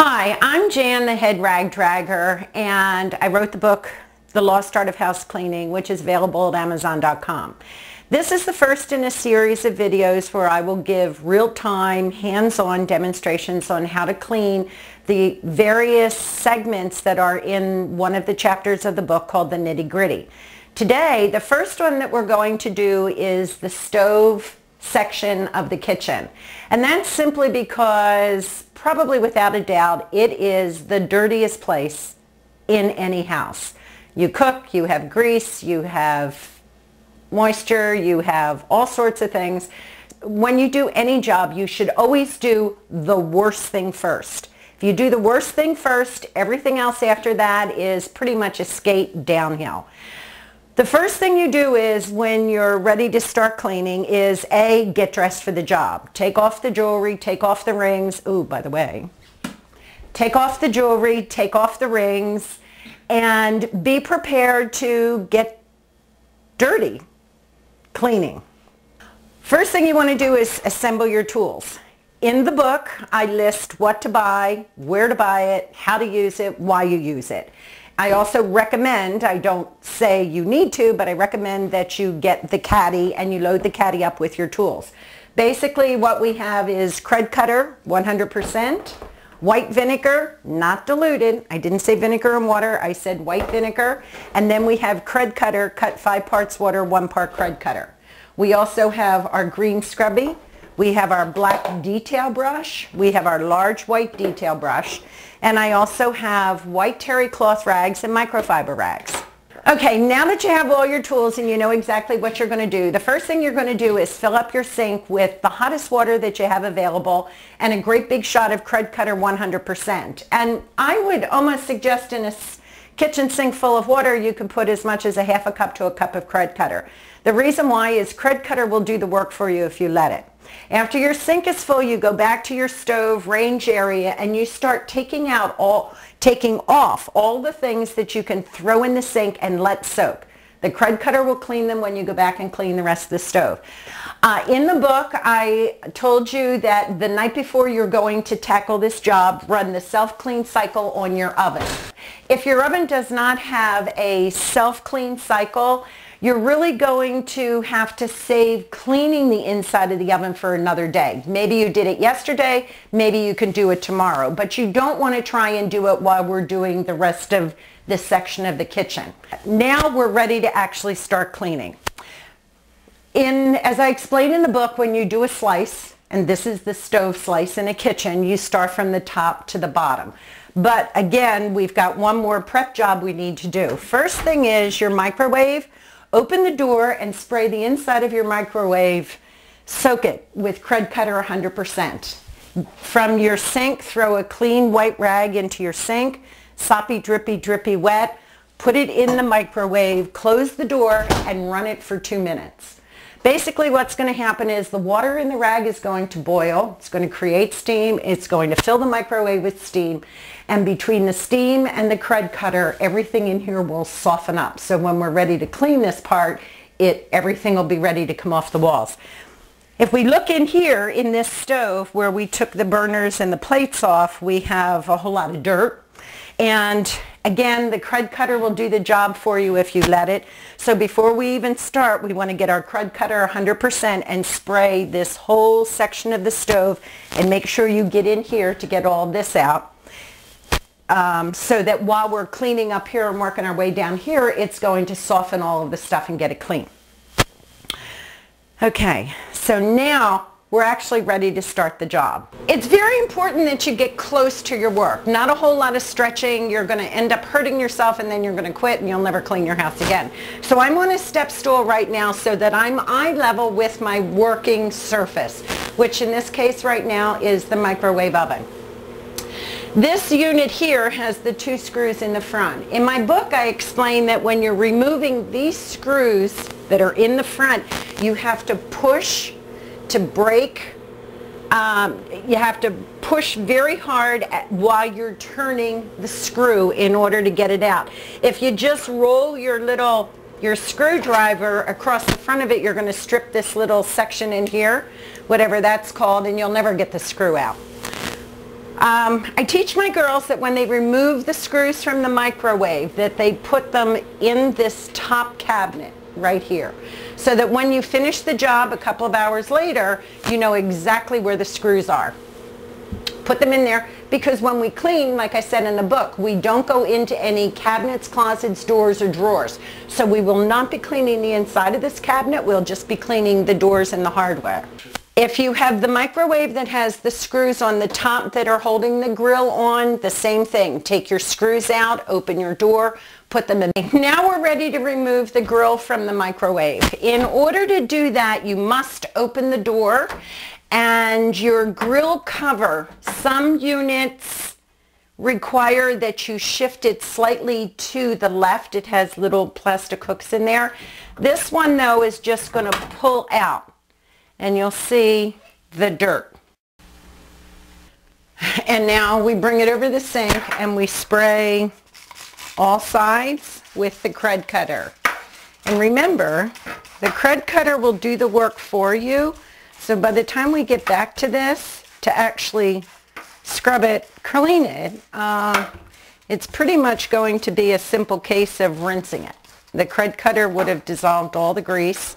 Hi, I'm Jan, the head rag dragger, and I wrote the book, The Lost Art of House Cleaning, which is available at Amazon.com. This is the first in a series of videos where I will give real-time, hands-on demonstrations on how to clean the various segments that are in one of the chapters of the book called The Nitty Gritty. Today, the first one that we're going to do is the stove section of the kitchen. And that's simply because, probably without a doubt, it is the dirtiest place in any house. You cook, you have grease, you have moisture, you have all sorts of things. When you do any job, you should always do the worst thing first. If you do the worst thing first, everything else after that is pretty much a skate downhill. The first thing you do is when you're ready to start cleaning is A, get dressed for the job. Take off the jewelry, take off the rings. Ooh, by the way, take off the jewelry, take off the rings, and be prepared to get dirty cleaning. First thing you want to do is assemble your tools. In the book, I list what to buy, where to buy it, how to use it, why you use it. I also recommend, I don't say you need to, but I recommend that you get the caddy and you load the caddy up with your tools. Basically what we have is Krud Kutter, 100%, white vinegar, not diluted. I didn't say vinegar and water, I said white vinegar. And then we have Krud Kutter, cut five parts water, one part Krud Kutter. We also have our green scrubby. We have our black detail brush. We have our large white detail brush. And I also have white terry cloth rags and microfiber rags. Okay, now that you have all your tools and you know exactly what you're going to do, the first thing you're going to do is fill up your sink with the hottest water that you have available and a great big shot of Krud Kutter 100%. And I would almost suggest in a kitchen sink full of water, you can put as much as a half a cup to a cup of Krud Kutter. The reason why is Krud Kutter will do the work for you if you let it. After your sink is full, you go back to your stove range area and you start taking out all, taking off all the things that you can throw in the sink and let soak. The Krud Kutter will clean them when you go back and clean the rest of the stove. Uh, in the book, I told you that the night before you're going to tackle this job, run the self-clean cycle on your oven. If your oven does not have a self-clean cycle, you're really going to have to save cleaning the inside of the oven for another day. Maybe you did it yesterday, maybe you can do it tomorrow, but you don't want to try and do it while we're doing the rest of this section of the kitchen. Now we're ready to actually start cleaning. In, as I explained in the book, when you do a slice, and this is the stove slice in a kitchen, you start from the top to the bottom. But again, we've got one more prep job we need to do. First thing is your microwave Open the door and spray the inside of your microwave. Soak it with Krud Kutter 100%. From your sink, throw a clean white rag into your sink, soppy, drippy, drippy wet. Put it in the microwave, close the door, and run it for two minutes. Basically what's going to happen is the water in the rag is going to boil. It's going to create steam. It's going to fill the microwave with steam. And between the steam and the Krud Kutter, everything in here will soften up. So when we're ready to clean this part, it everything will be ready to come off the walls. If we look in here in this stove where we took the burners and the plates off, we have a whole lot of dirt. And again, the Krud Kutter will do the job for you if you let it. So before we even start, we want to get our Krud Kutter 100% and spray this whole section of the stove and make sure you get in here to get all this out. Um, so that while we're cleaning up here and working our way down here, it's going to soften all of the stuff and get it clean. Okay, so now we're actually ready to start the job. It's very important that you get close to your work. Not a whole lot of stretching. You're going to end up hurting yourself and then you're going to quit and you'll never clean your house again. So I'm on a step stool right now so that I'm eye level with my working surface, which in this case right now is the microwave oven. This unit here has the two screws in the front. In my book I explain that when you're removing these screws that are in the front, you have to push to break. Um, you have to push very hard at, while you're turning the screw in order to get it out. If you just roll your little your screwdriver across the front of it, you're going to strip this little section in here, whatever that's called, and you'll never get the screw out. Um, I teach my girls that when they remove the screws from the microwave that they put them in this top cabinet right here so that when you finish the job a couple of hours later you know exactly where the screws are. Put them in there because when we clean, like I said in the book, we don't go into any cabinets, closets, doors, or drawers. So we will not be cleaning the inside of this cabinet. We'll just be cleaning the doors and the hardware. If you have the microwave that has the screws on the top that are holding the grill on, the same thing. Take your screws out, open your door, put them in. Now we're ready to remove the grill from the microwave. In order to do that, you must open the door and your grill cover. Some units require that you shift it slightly to the left. It has little plastic hooks in there. This one though is just going to pull out and you'll see the dirt. And now we bring it over the sink and we spray all sides with the Krud Kutter. And remember, the Krud Kutter will do the work for you. So by the time we get back to this, to actually scrub it, clean it, uh, it's pretty much going to be a simple case of rinsing it. The Krud Kutter would have dissolved all the grease.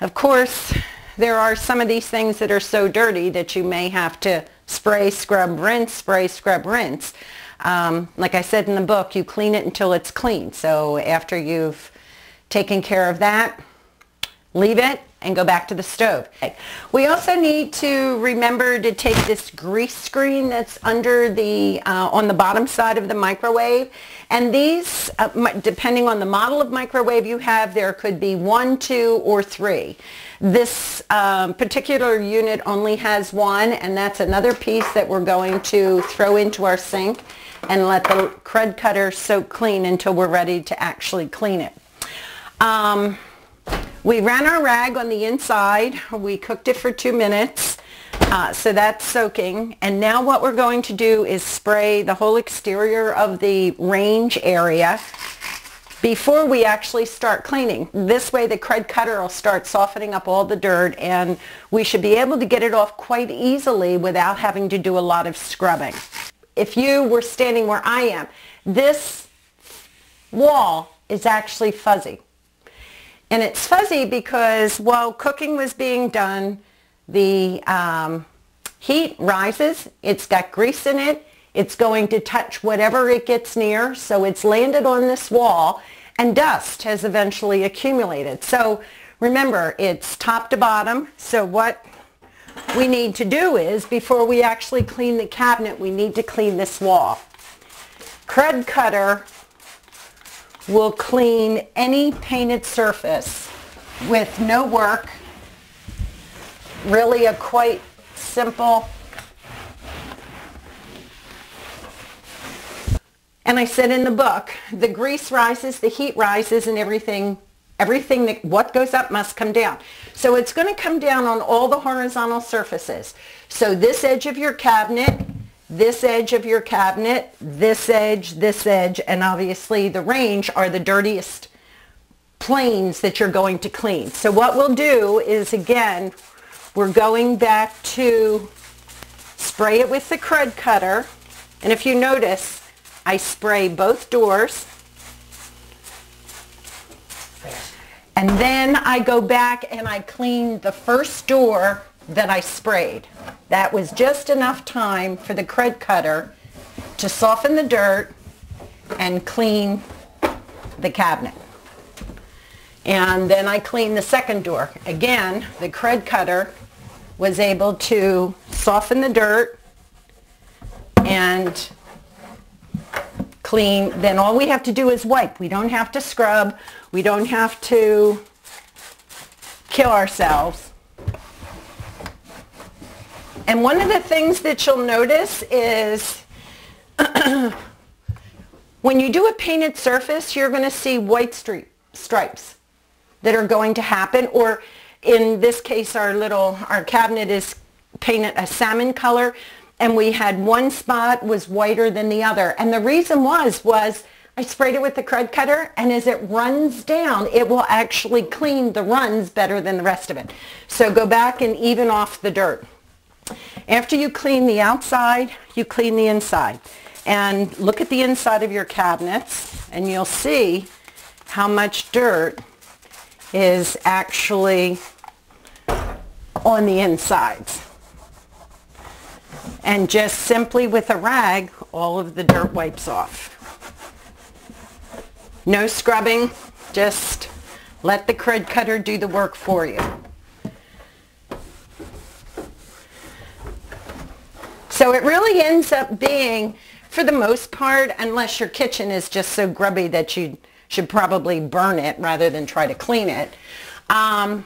Of course, there are some of these things that are so dirty that you may have to spray, scrub, rinse, spray, scrub, rinse. Um, like I said in the book, you clean it until it's clean. So after you've taken care of that, leave it and go back to the stove. We also need to remember to take this grease screen that's under the, uh, on the bottom side of the microwave. And these, uh, depending on the model of microwave you have, there could be one, two, or three. This um, particular unit only has one, and that's another piece that we're going to throw into our sink and let the Krud Kutter soak clean until we're ready to actually clean it. Um, we ran our rag on the inside. We cooked it for two minutes. Uh, so that's soaking. And now what we're going to do is spray the whole exterior of the range area before we actually start cleaning. This way the Krud Kutter will start softening up all the dirt and we should be able to get it off quite easily without having to do a lot of scrubbing. If you were standing where I am, this wall is actually fuzzy. And it's fuzzy because while cooking was being done, the um, heat rises, it's got grease in it, it's going to touch whatever it gets near, so it's landed on this wall, and dust has eventually accumulated. So remember, it's top to bottom, so what we need to do is, before we actually clean the cabinet, we need to clean this wall. Krud Kutter will clean any painted surface with no work. Really a quite simple And I said in the book, the grease rises, the heat rises, and everything, everything that what goes up must come down. So it's going to come down on all the horizontal surfaces. So this edge of your cabinet this edge of your cabinet, this edge, this edge, and obviously the range are the dirtiest planes that you're going to clean. So what we'll do is, again, we're going back to spray it with the Krud Kutter. And if you notice, I spray both doors. And then I go back and I clean the first door that I sprayed. That was just enough time for the Krud Kutter to soften the dirt and clean the cabinet. And then I cleaned the second door. Again, the Krud Kutter was able to soften the dirt and clean. Then all we have to do is wipe. We don't have to scrub. We don't have to kill ourselves. And one of the things that you'll notice is when you do a painted surface, you're going to see white street stripes that are going to happen. Or in this case, our little, our cabinet is painted a salmon color and we had one spot was whiter than the other. And the reason was, was I sprayed it with the Krud Kutter and as it runs down, it will actually clean the runs better than the rest of it. So go back and even off the dirt. After you clean the outside, you clean the inside. And look at the inside of your cabinets and you'll see how much dirt is actually on the insides. And just simply with a rag, all of the dirt wipes off. No scrubbing, just let the Krud Kutter do the work for you. So it really ends up being, for the most part, unless your kitchen is just so grubby that you should probably burn it rather than try to clean it. Um,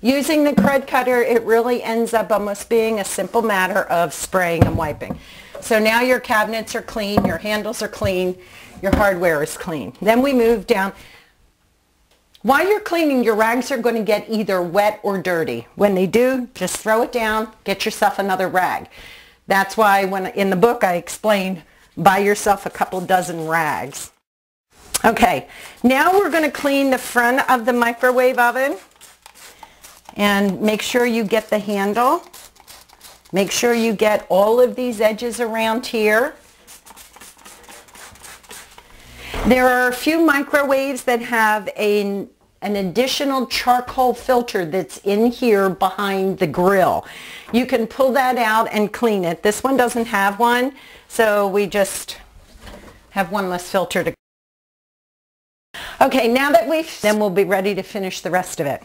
using the Krud Kutter, it really ends up almost being a simple matter of spraying and wiping. So now your cabinets are clean, your handles are clean, your hardware is clean. Then we move down. While you're cleaning, your rags are going to get either wet or dirty. When they do, just throw it down, get yourself another rag. That's why when in the book I explain buy yourself a couple dozen rags. Okay, now we're going to clean the front of the microwave oven and make sure you get the handle. Make sure you get all of these edges around here. There are a few microwaves that have a, an additional charcoal filter that's in here behind the grill. You can pull that out and clean it. This one doesn't have one, so we just have one less filter to Okay, now that we've, then we'll be ready to finish the rest of it.